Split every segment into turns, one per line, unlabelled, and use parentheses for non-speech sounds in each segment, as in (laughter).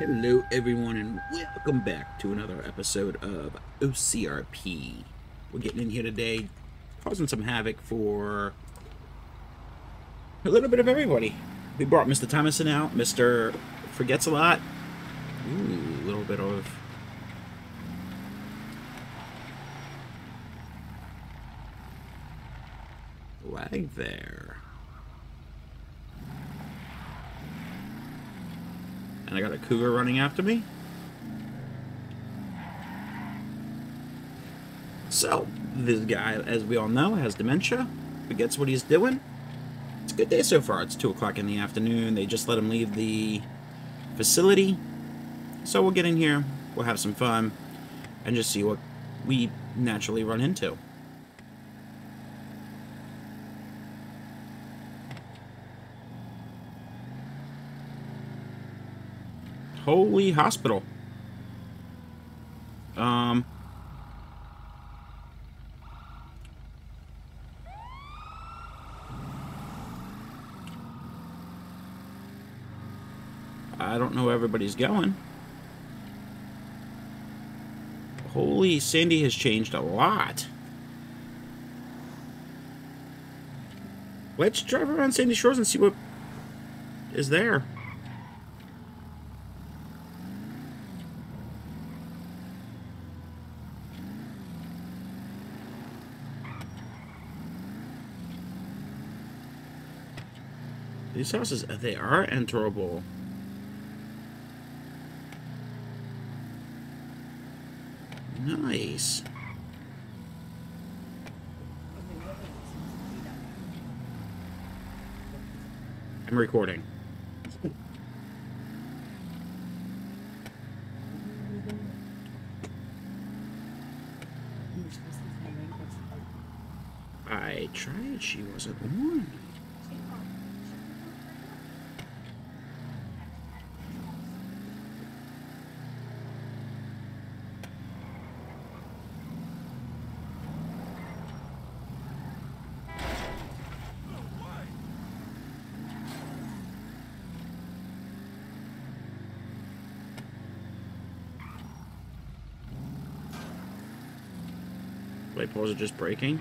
Hello, everyone, and welcome back to another episode of OCRP. We're getting in here today, causing some havoc for a little bit of everybody. We brought Mr. Thomason out, Mr. Forgets a Lot. Ooh, a little bit of. lag there. And I got a cougar running after me. So, this guy, as we all know, has dementia, forgets what he's doing. It's a good day so far. It's 2 o'clock in the afternoon. They just let him leave the facility. So we'll get in here, we'll have some fun, and just see what we naturally run into. Holy hospital. Um. I don't know where everybody's going. Holy, Sandy has changed a lot. Let's drive around Sandy Shores and see what is there. These houses, they are enterable. Nice. I'm recording. I tried, she wasn't on. Light poles it just breaking.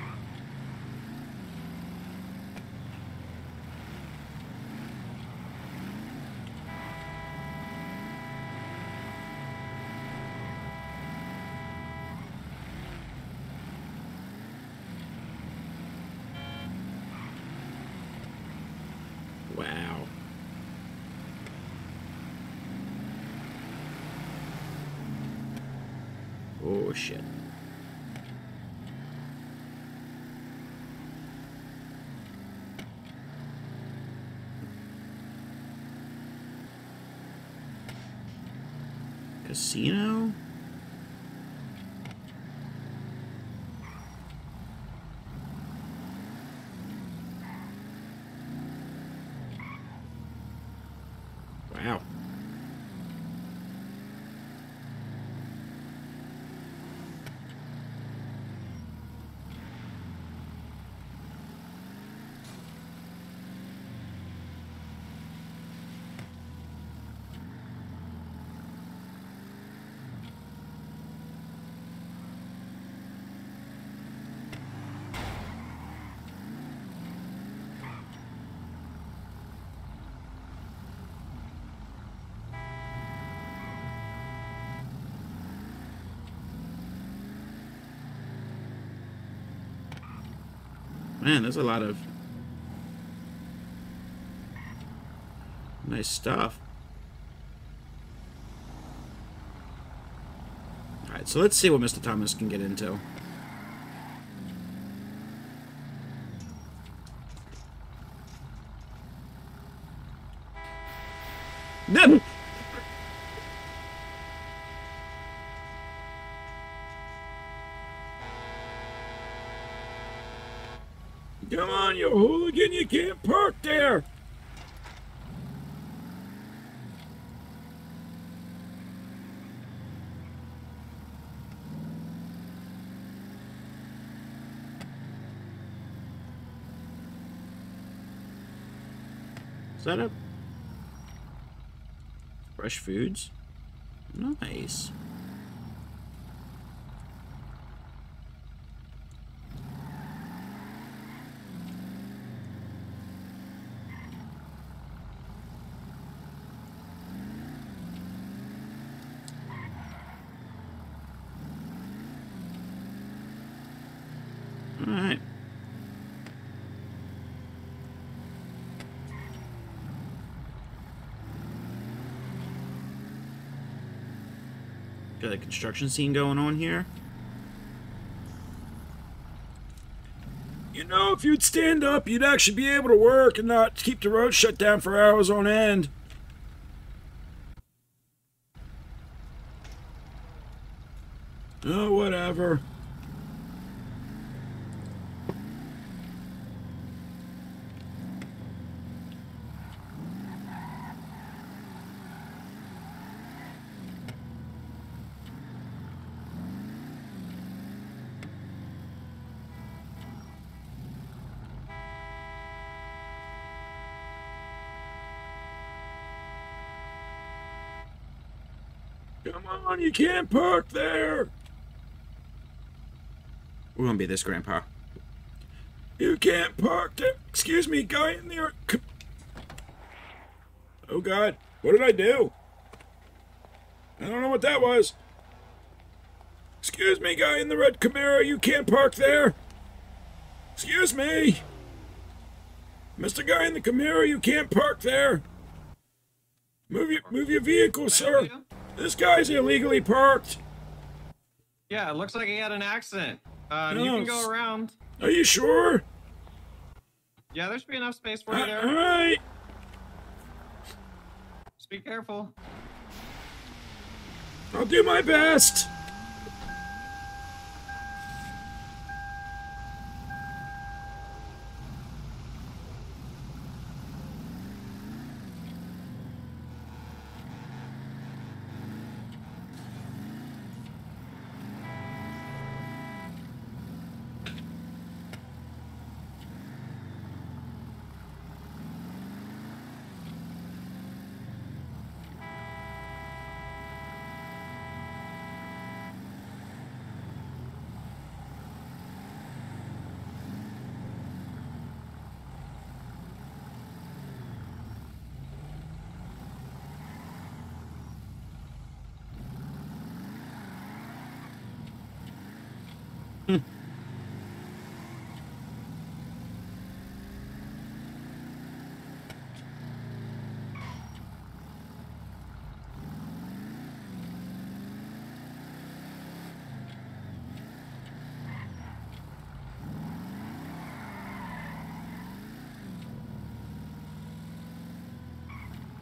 Wow. Oh shit. Casino? Wow. Man, there's a lot of nice stuff. Alright, so let's see what Mr. Thomas can get into. No! You can't park there! Is that a... Fresh Foods? Nice. All right. Got a construction scene going on here.
You know, if you'd stand up, you'd actually be able to work and not keep the road shut down for hours on end. Oh, whatever. Come on, you can't park there.
We're gonna be this, Grandpa.
You can't park there. Excuse me, guy in there. Oh, God. What did I do? I don't know what that was. Excuse me, guy in the red Camaro. You can't park there. Excuse me. Mr. Guy in the Camaro, you can't park there. Move your, move your vehicle, sir. This guy's illegally parked.
Yeah, it looks like he had an accident. Uh, you can go around.
Are you sure?
Yeah, there should be enough space for you there.
All right.
Just be careful.
I'll do my best.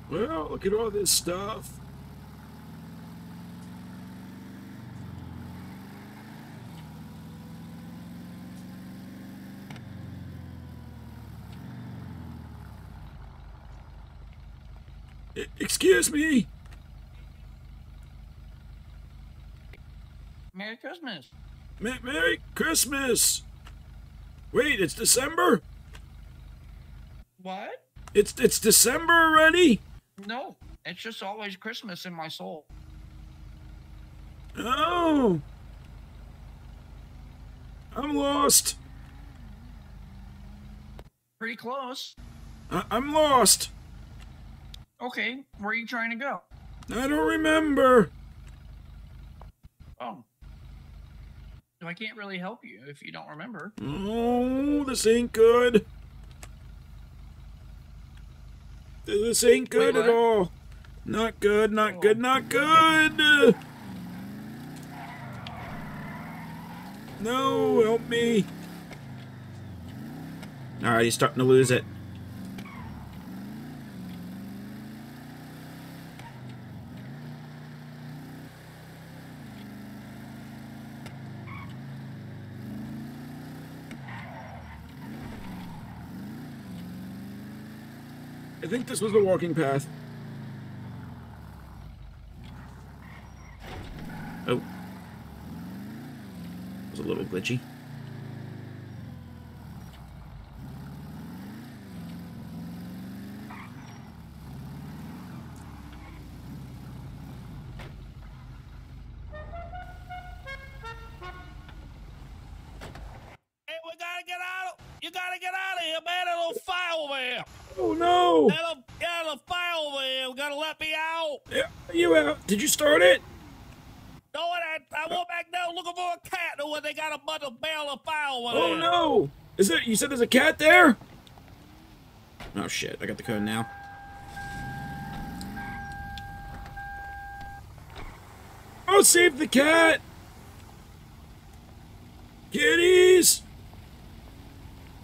Well, look at all this stuff. E- Excuse me.
Merry Christmas.
Ma- Merry Christmas. Wait, it's December?
What?
It's it's December already?
No, it's just always Christmas in my soul.
Oh. I'm lost.
Pretty close.
I- I'm lost.
Okay, where are you trying to go?
I don't remember.
Oh. So I can't really help you if you don't remember.
Oh, this ain't good. This ain't good
Wait,
at all. Not good, not
Oh.
good, not good. No, help me.
All right, he's starting to lose it.
I think this was the walking path.
Oh. It was a little glitchy. Hey, we gotta get out!
You gotta get out of here, man. a little fire over here.
Oh no!
There's a, yeah, there's a fire over here. You gotta let me out.
Yeah, you out? Did you start it?
No, I, I went back there looking for a cat. No, they got a bunch of barrel of fire over
Oh
there.
no! Is it? You said there's a cat there? Oh shit! I got the code now. Oh, save the cat! Kitties!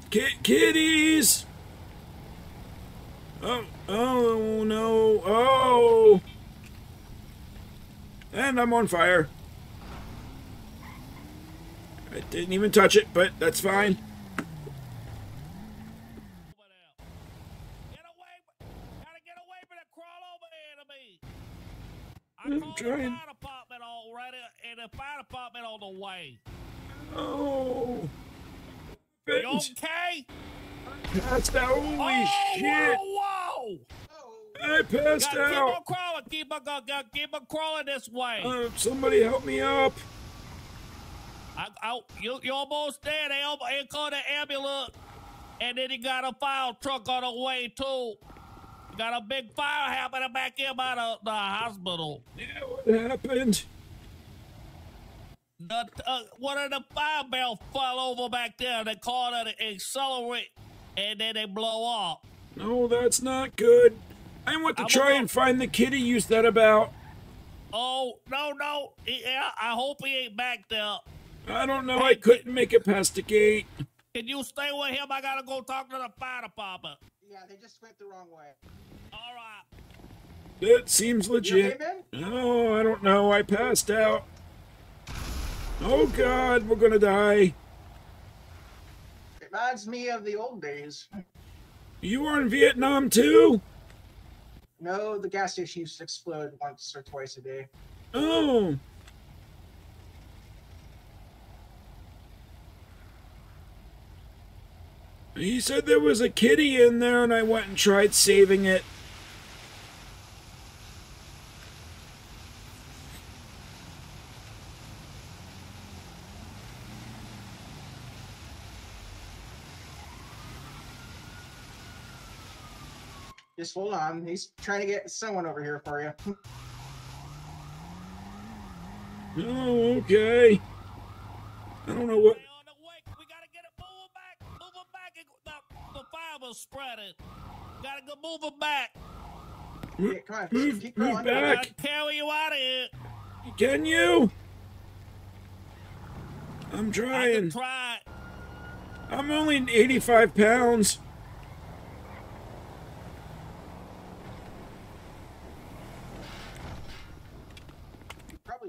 Ki- kitties! Oh, oh no! Oh! And I'm on fire. I didn't even touch it, but that's fine.
Over. Get away! Gotta get away from it. Crawl over here to me. I
I'm
called
trying.
the fire department already, and the fire department on the way.
Oh.
You okay?
passed out. Holy
oh,
shit.
Whoa, whoa!
I passed
Gotta keep on crawling. Keep on, go, keep on crawling this way.
Uh, somebody help me up.
I, I, you, you almost there. They, almost, they called the ambulance, and then he got a fire truck on the way too. Got a big fire happening back here by the, the hospital.
Yeah, what happened?
The, uh, one of the fire bells fell over back there. They called it an accelerate, and then they blow up.
No, that's not good. I want to
I'm
try and find the kid kitty you said about.
Oh no no! Yeah, I hope he ain't back there.
I don't know. I couldn't make it past the gate.
Can you stay with him? I gotta go talk to the fire department.
Yeah, they just went the wrong way.
All right.
That seems
You okay,
legit.
Ben?
No, oh, I don't know. I passed out. Oh God, we're gonna die.
Reminds me of the old days.
You were in Vietnam too?
No, the gas station used to explode once or twice a day.
Oh. He said there was a kitty in there, and I went and tried saving it.
Just hold on. He's trying to get someone over here for you.
Oh, okay. I don't know what.
Stay on the way. We gotta get it moving back. Move it back. The, the fire was spreading. Gotta go move it back.
Yeah, come on.
Move,
keep
move
going.
back.
Gotta carry you out of here.
Can you? I'm
I can
trying.
try.
I'm only 85 pounds.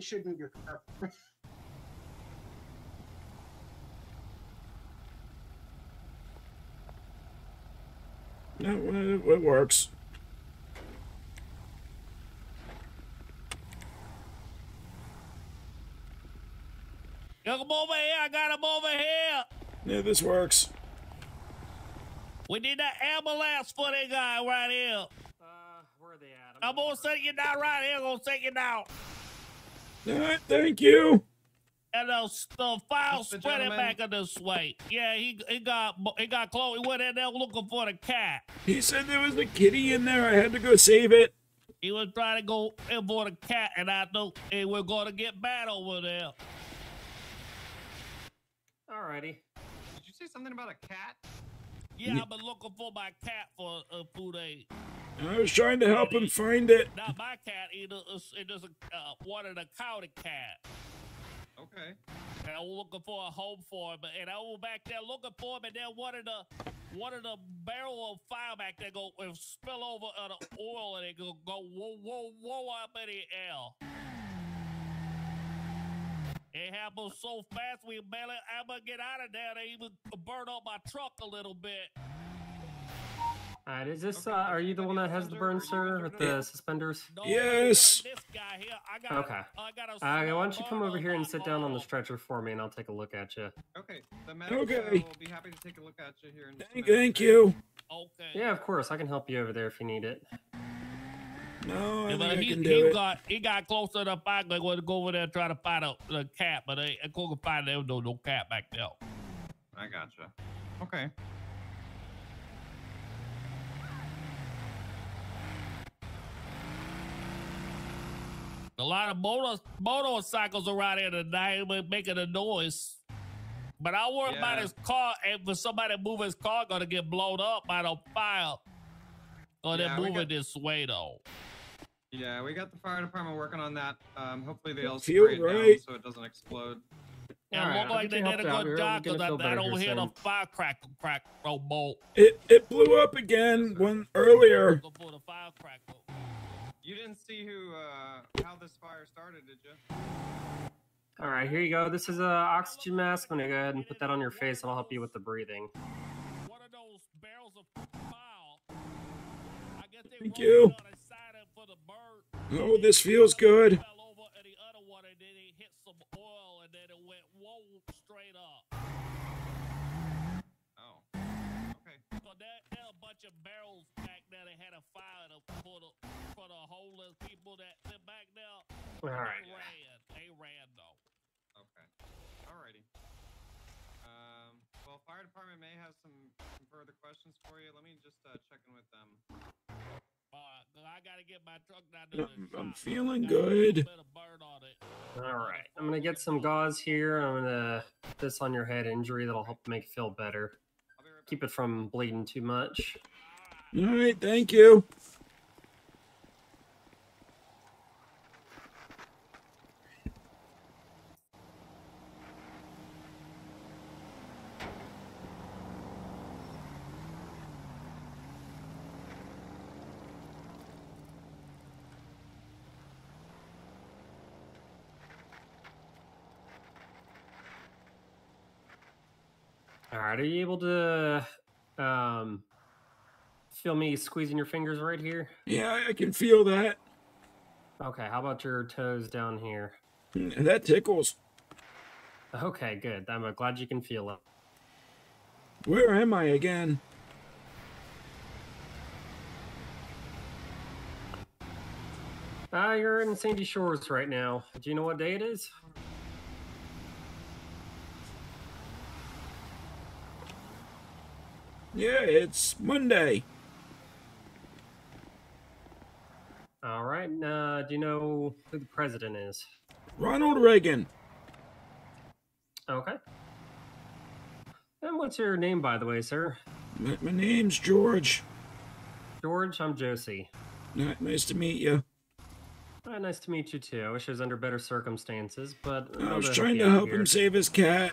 Should move your car. (laughs)
No, it, it works.
You come over here. I got him over here.
Yeah, this works.
We need that ambulance for that guy right here.
Uh, where are they at?
I'm gonna set you down right here. I'm gonna take you down.
Uh, thank you.
And the, the file
Mr.
spreading
Gentleman?
back in this way. Yeah, he he got he got close. He went in there looking for the cat.
He said there was a kitty in there. I had to go save it.
He was trying to go in for the cat, and I knew it was going to get bad over there.
Alrighty.
Did you say something about a cat?
Yeah, I've been looking for my cat for a few days.
I was trying to help him find it.
Not my cat either. It's, it is a, uh, one of the county cat.
Okay.
And I was looking for a home for him, and I was back there looking for him, and then one of the one of the barrel of fire back there go and spill over on the oil, and it go go whoa whoa whoa up in the air. It happened so fast we barely able to get out of there. They even burned up my truck a little bit.
Alright, is this,
Okay,
uh, are you the one that has the
Avenger?
burn, sir, with the suspenders?
Yes.
This guy here, I got.
Okay.
I got a.
Uh, why don't you come over here and sit down on the stretcher for me and I'll take a look at you.
Okay. The medical
Okay.
will be happy to take a look at you here in
Thank, thank you.
Okay.
Yeah, of course, I can help you over there if you need it.
No, I
Yeah,
think
but
I
he,
can
he
do it.
got he got close to the fire. They wanted to go over there and try to find a, the cat, but they, I couldn't find there was no, no cat back there.
I gotcha. Okay.
A lot of motor motorcycles around here tonight making a noise. But I worry about his car. If for somebody move his car, gonna get blown up by the fire. Or they're
Yeah,
moving
got-
this way though.
Yeah, we got the fire department working on that. Um, hopefully they'll
Feel
spray it down so it doesn't explode.
Yeah,
it
right,
look like they
you
did a good
We're
job because I, I don't hear the
soon.
firecracker crack no bolt.
It it blew up again one earlier.
Go for the firecracker.
You didn't see who uh, how this fire started, did you?
All right, here you go. This is a oxygen mask. I'm gonna go ahead and put that on your face. It'll help you with the breathing.
One of those barrels of foul. I guess they
Thank you.
on the side of- for the bird.
Oh, this feels good.
Fell over and the other one, and then it hit some oil, and then it went whoa straight up.
Oh. Okay.
So there, there are a bunch of barrels back there. They had a fire to, for the for the homeless people that live back there.
All right.
They ran. They ran though.
Okay. Alrighty. Um, well, fire department may have some, some further questions for you. Let me just uh, check in with them.
Uh, 'cause I gotta get my truck down to
I'm,
shop.
I'm
I
feeling
got
good.
bit of burn on it.
All right. I'm gonna get some gauze here. I'm gonna put this on your head injury. That'll help make you feel better.
Right.
Keep it from bleeding too much.
All right, thank you.
All right. Are you able to um feel me squeezing your fingers right here?
Yeah, I- can feel that.
Okay. How about your toes down here?
That tickles.
Okay, good. I'm uh, glad you can feel it.
Where am I again?
Ah, you're in Sandy Shores right now. Do you know what day it is?
Yeah, it's Monday.
All right. Uh, do you know who the president is?
Ronald Reagan.
Okay. And what's your name, by the way, sir?
My, my name's George.
George. I'm Josie.
Ni- Nice to meet you.
Uh, nice to meet you too. I wish it was under better circumstances, but
I was trying to help
here.
him save his cat.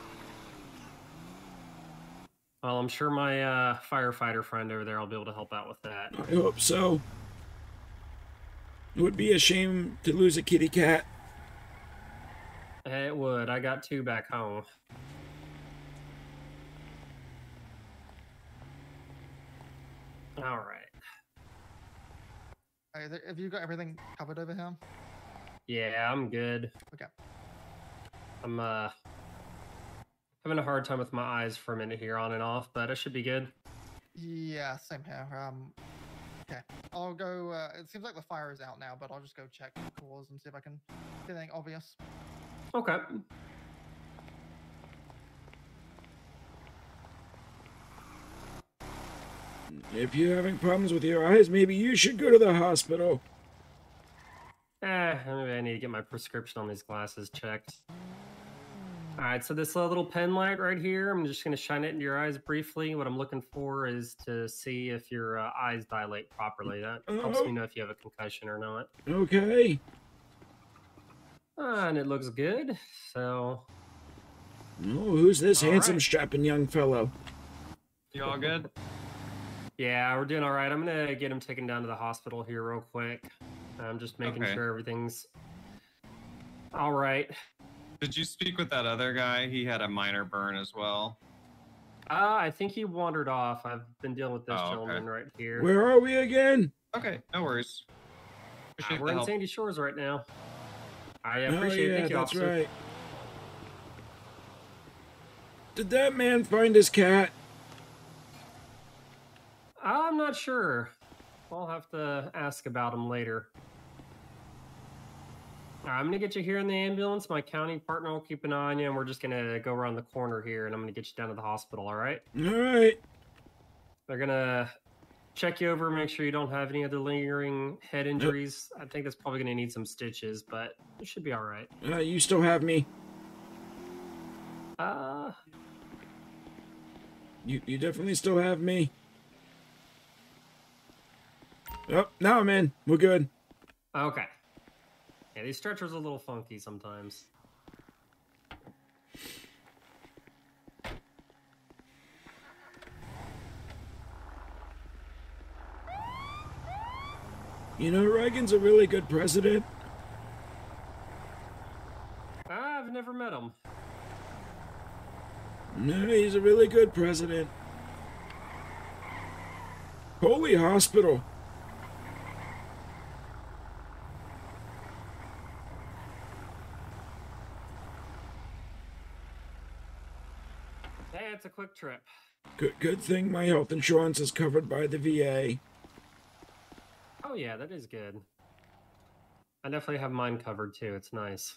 Well, I'm sure my uh, firefighter friend over there will be able to help out with that.
I hope so. It would be a shame to lose a kitty cat.
It would. I got two back home. All right.
Hey, there- have you got everything covered over here?
Yeah, I'm good.
Okay.
I'm uh having a hard time with my eyes for a minute here, on and off, but I should be good.
Yeah, same here. Um, okay, I'll go. Uh, it seems like the fire is out now, but I'll just go check the cause and see if I can see anything obvious.
Okay.
If you're having problems with your eyes, maybe you should go to the hospital.
Eh, maybe I need to get my prescription on these glasses checked. All right, so this little pen light right here, I'm just going to shine it into your eyes briefly. What I'm looking for is to see if your uh, eyes dilate properly. That helps me know if you have a concussion or not.
Okay.
Uh, and it looks good. So,
Oh, who's this
All
handsome,
right.
strapping young fellow?
You all good?
yeah, we're doing all right. I'm going to get him taken down to the hospital here real quick. I'm just making
Okay.
sure everything's all right.
Did you speak with that other guy? He had a minor burn as well.
Uh, I think he wandered off. I've been dealing with this
Oh, okay.
gentleman right here.
Where are we again?
Okay, no worries.
Uh, we're in
help.
Sandy Shores right now. I
oh,
appreciate it.
yeah,
Thank you,
that's
officer.
right. Did that man find his cat?
I'm not sure. I'll have to ask about him later. Right, I'm gonna get you here in the ambulance. My county partner will keep an eye on you, and we're just gonna go around the corner here, and I'm gonna get you down to the hospital. All right?
All right.
They're gonna check you over, make sure you don't have any other lingering head injuries. I think that's probably gonna need some stitches, but it should be all right.
Uh, you still have me.
Uh,
You you definitely still have me. Oh, now I'm in. We're good.
okay. These stretchers are a little funky sometimes.
You know, Reagan's a really good president.
I've never met him.
No, he's a really good president. Holy hospital.
Quick trip.
Good good thing my health insurance is covered by the VA.
Oh yeah, that is good. I definitely have mine covered too. It's nice.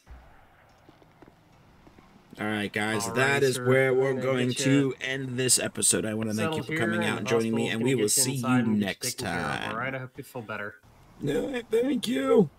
All right, guys,
All
that
right,
is
sir.
where
We're
going end this episode. I want to thank you for coming out and joining me, and we will see you next
taken care of,
time.
All right, I hope you feel better.
No, thank you.